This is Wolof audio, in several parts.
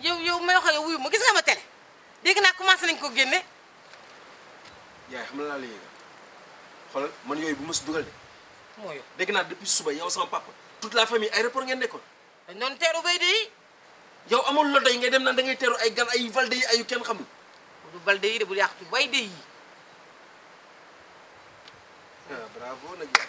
yow yow may wax yow wuyu ma gis nga ma télé dégg naa commencé nañ ko génne. yaay xam laa la yéegal xoolal man yooyu bu ma si dugal de. moo yow dégg naa depuis suba yow sama papa toute la famille aéroport ngeen nekkoon. dañ doon teeru bay de yi. yow amul la doy ngay dem naan da ngay teeru ay gan ay valde yi ayu kenn xamul. du valde yi de bu yàqtu bay de yi. ah bravo nag yaay.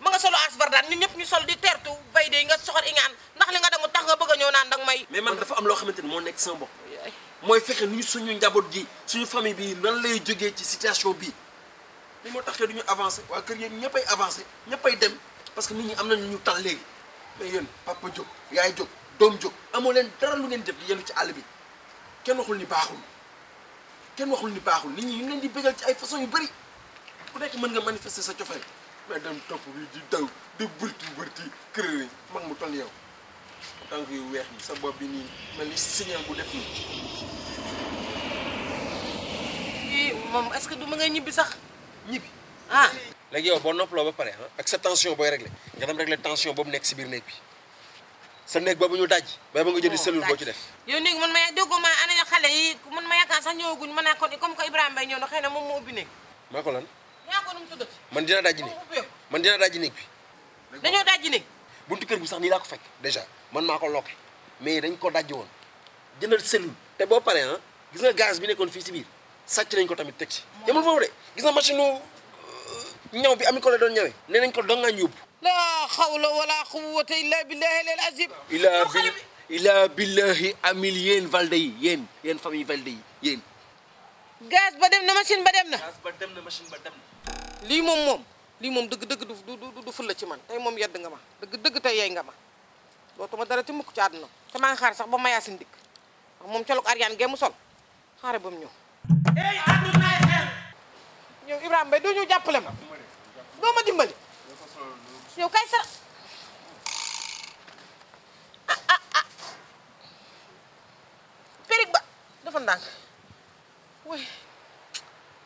ma nga solo as bardaan ñun ñëpp ñu sol di tertu bay de nga soxor iñaan ndax li nga damu tax nga bëgg a ñëw naan danga may mais man dafa am loo xamante ni moo nekk sama bopp mooy fexe nu ñu suñu njaboot gi suñu famille bi nan lay jógee ci situation bii li moo tax te duñu avancé waa kër yéen ñëppay avancé ñëppay dem parce que nit ñi am na ñu tal léegi mais yéen papa jóg yaay jóg doom jóg amoo leen dara lu ngeen def di yenu ci àll bi kenn waxul ni baaxul kenn waxul ni baaxul nit ñi ñu ngi leen di bégal ci ay façon yu bëri ku nekk mën nga manifester sa cofeel mais dem topp bi di daw di bërti bërti kër yi mag mu toll yow tànk yu weex ni sa bopp bi nii mel ni signal bu def nii kii moom est-ce que du ma ngay ñibbi sax ñibbi ah léegi yow boo noppaloo ba pare ah ak sa tension booy réglé nga dem réglé tension boobu nekk si biir néeg bi sa néeg boobu ñu daj bay ba nga jëndi cellule boo ci def yow néeg man ma ya déggoo ma ana ya xale yi man ma yaakaar sax ñëwaguñ ma naa ko ni comme que Ibrahima Mbaye ñëw na xëy na moom moo ubbi néeg maa ko lan yaa ko nu mu tuddati man dina daj néeg ubbeeku man dina daj néeg bi dañoo dajji néeg buntu kër bi sax nii laa ko fekk déjà man maa ko lokke mais dañ ko daj woon jëndal cellule te boo paree ah gis nga gaz bi nekkoon fii si biir sàcc nañ ko tamit teg ci yemul foofu de gis na machine euh, ñaw bi ami ko la doon ñawee nee nañ ko dongaañ yóbbu laa xawla wala quwwata illa billahi al azim ilaa bil ilaa billahi amil yéen valde yi yéen yéen famille valde yi yéen gaz ba dem na machine ba dem na gaz ba dem na machine ba dem na lii moom moom lii moom dëgg dëgg du du du fulla ci man tey moom yedd nga ma dëgg dëgg tey yey nga ma dootuma dara ti mukk ci àdduna te maa ngi xaar sax ba ma yaasin dikk ndax moom colog Ariane gee mu sol xaaral ba mu ñëw. hey àdduna ay xel. ñoom Ibrahima Mbaye doo ñëw jàppale ma. doo ma dimbali. yow kay sara. ah ah ah. périg ba dafa ndànk.